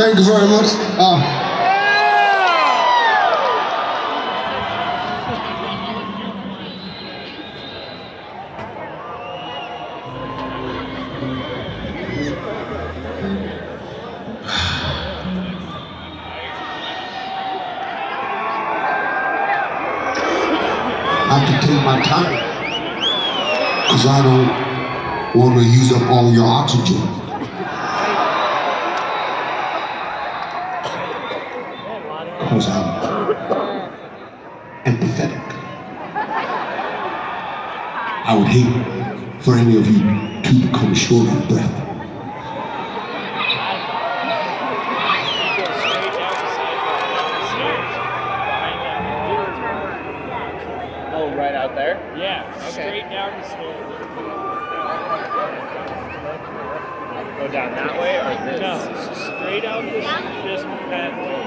Thank you very much. Uh, I have take my time I don't want to use up all your oxygen. Because I'm empathetic. I would hate for any of you to become short of breath. Oh, right out there? Yeah, Okay. straight down the stairs. Go down that way or this? No, straight out this this path.